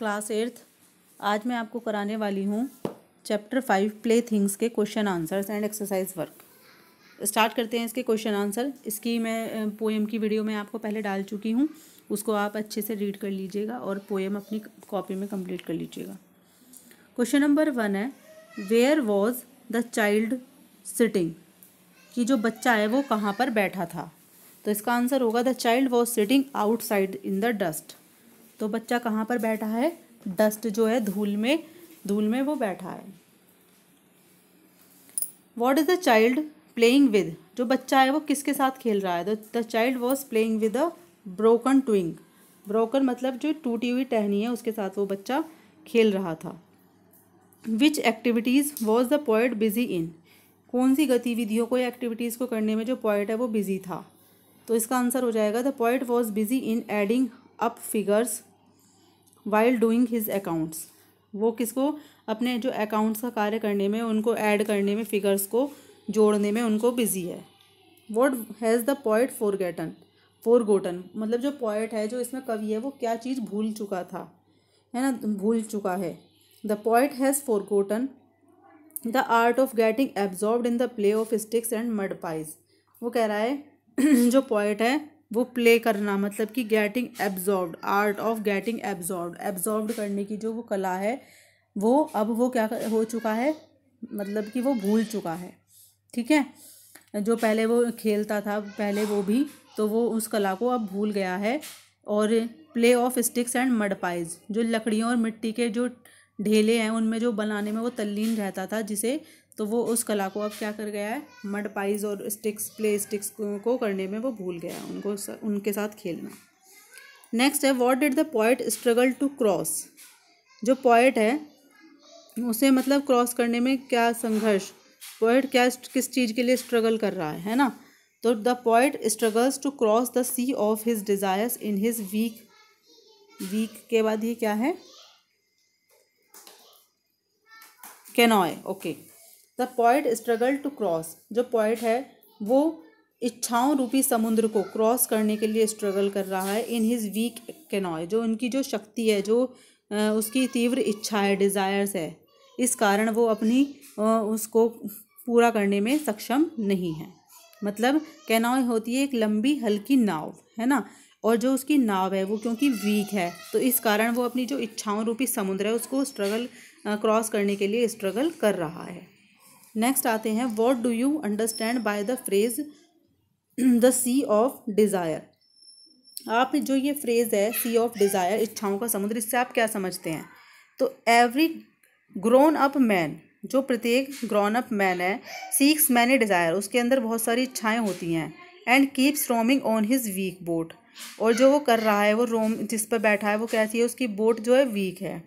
Class eighth. आज मैं आपको कराने वाली हूँ चैप्टर फाइव, प्ले थिंग्स के question answers and exercise work. Start करते हैं इसके क्वेश्चन आंसर। इसकी मैं पोएम की वीडियो में आपको पहले डाल चुकी हूँ। उसको आप अच्छे से रीड कर लीजिएगा और पोएम अपनी कॉपी में कंप्लीट कर लीजिएगा। क्वेश्चन नंबर वन है where was the child sitting कि जो बच्चा है वो कहाँ पर बैठा था? तो इसका आंसर होगा the child was sitting outside in the dust तो बच्चा कहाँ पर बैठा है? डस्ट जो है धूल में धूल में वो बैठा है। What is the child playing with जो बच्चा है वो किसके साथ खेल रहा है? The child was playing with a broken twig broken मतलब जो टूटी हुई टहनी है, उसके साथ वो बच्चा खेल रहा था। Which activities was the poet busy in कौन सी गतिविधियों को या एक्टिविटीज़ को करने में जो पॉइंट है वो बिज़ी था? तो इसका आंसर हो जाएगा the poet was busy in adding up figures while doing his accounts वो किसको? अपने जो अकाउंट्स का कार्य करने में, उनको ऐड करने में फिगर्स को जोड़ने में उनको बिज़ी है। What has the poet forgotten forgotten मतलब जो पॉइट है, जो इसमें कवि है, वो क्या चीज़ भूल चुका था? है ना? भूल चुका है। The poet has forgotten the art of getting absorbed in the play of sticks and mud pies वो कह रहा है, जो पॉइट है वो प्ले करना मतलब कि getting absorbed art of getting absorbed absorbed करने की जो वो कला है, वो अब वो क्या हो चुका है मतलब कि वो भूल चुका है, ठीक है? जो पहले वो खेलता था, पहले वो भी तो वो उस कला को अब भूल गया है और play of sticks and mud pies जो लकड़ियों और मिट्टी के जो ढेले हैं, उनमें जो बनाने में वो तल्लीन रहता था, जिसे तो वो उस कला को अब क्या कर गया है? मड पाइज और स्टिक्स प्ले स्टिक्स को करने में वो भूल गया उनको उनके साथ खेलना। नेक्स्ट है what did the poet struggle to cross जो पॉइट है, उसे मतलब क्रॉस करने में क्या संघर्ष? पॉइट क्या, किस चीज़ के लिए स्ट्रगल कर रहा है है ना? तो the poet struggles to cross the sea of his desires in his weak weak के बाद ये क्या है? Canoe okay the poet struggle to cross जो पॉइट है, वो इच्छाओं रूपी समुद्र को क्रॉस करने के लिए स्ट्रगल कर रहा है इन हिज वीक कैनॉय जो उनकी जो शक्ति है, जो उसकी तीव्र इच्छा है डिज़ायर्स है, इस कारण वो अपनी उसको पूरा करने में सक्षम नहीं है। मतलब कैनॉय होती है एक लंबी, हल्की नाव, है ना? और जो उसकी नाव है, वो क्योंकि वीक है तो इस कारण वो अपनी जो इच्छाओं रूपी समुद्र है, उसको स्ट्रगल क्रॉस करने के लिए स्ट्रगल कर रहा है। नेक्स्ट आते हैं what do you understand by the phrase the sea of desire आप जो ये फ्रेज़ है सी ऑफ़ डिज़ायर इच्छाओं का समुद्र, इससे आप क्या समझते हैं? तो एवरी ग्रोन अप मैन जो प्रत्येक ग्रोन अप मैन है सीक्स मैनी डिज़ायर उसके अंदर बहुत सारी इच्छाएँ होती हैं and keeps roaming on his weak boat और जो वो कर रहा है, वो रोम जिस पर बैठा है, वो कहती है, उसकी बोट जो है वीक है।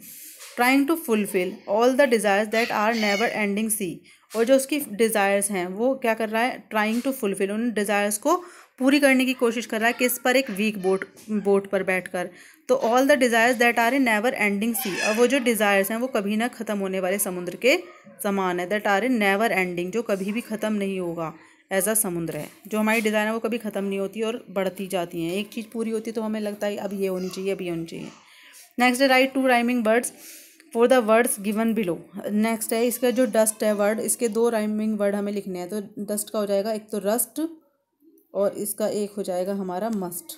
Trying to fulfil all the desires that are never ending sea और जो उसकी डिज़ायर्स हैं, वो क्या कर रहा है? ट्राइंग टू फुलफिल उन डिज़ायर्स को पूरी करने की कोशिश कर रहा है किस पर? एक वीक बोट बोट पर बैठकर। तो all the desires that are a never ending sea और वो जो डिज़ायर्स हैं, वो कभी ना ख़त्म होने वाले समुद्र के समान है। That are a never ending जो कभी भी ख़त्म नहीं होगा अ समुद्र है। जो हमारी डिज़ाइन है, वो कभी ख़त्म नहीं होती और बढ़ती जाती हैं। एक चीज़ पूरी होती है तो हमें लगता है अब ये होनी चाहिए, अब ये होनी चाहिए। Next write two rhyming words for the words given below next है, इसका जो डस्ट है वर्ड इसके दो राइमिंग वर्ड हमें लिखने हैं। तो डस्ट का हो जाएगा, एक तो रस्ट और इसका एक हो जाएगा हमारा मस्ट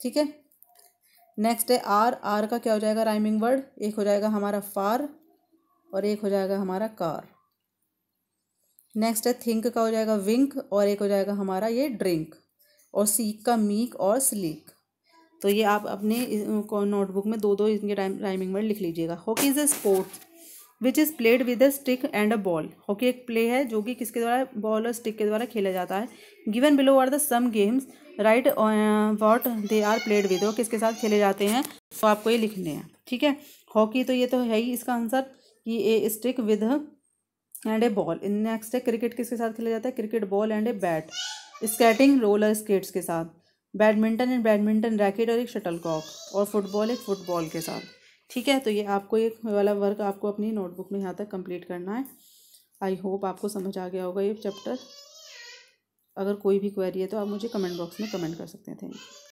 ठीक है? नेक्स्ट है आर आर का क्या हो जाएगा राइमिंग वर्ड एक हो जाएगा हमारा फार और एक हो जाएगा हमारा कार नेक्स्ट है थिंक का हो जाएगा विंक और एक हो जाएगा हमारा ये ड्रिंक और सीक का मीक और स्लीक तो ये आप अपने नोटबुक में दो दो इनके राइमिंग वर्ड लिख लीजिएगा। Hockey is a sports which is played with a stick and a ball hockey एक प्ले है जो कि किसके द्वारा बॉल और स्टिक के द्वारा खेला जाता है। Given below are the some games right what they are played with वो किसके साथ खेले जाते हैं तो आपको ये लिखने हैं। ठीक है? हॉकी तो ये तो है ही इसका आंसर कि a stick with and a ball in next है क्रिकेट किसके साथ खेला जाता है? Cricket ball and a bat skating roller skates के साथ। बैडमिंटन एंड बैडमिंटन रैकेट और एक शटल कॉक और फुटबॉल एक फुटबॉल के साथ। ठीक है तो ये आपको एक वाला वर्क आपको अपनी नोटबुक में यहाँ तक कंप्लीट करना है। आई होप आपको समझ आ गया होगा ये चैप्टर। अगर कोई भी क्वेरी है तो आप मुझे कमेंट बॉक्स में कमेंट कर सकते हैं। Thank you.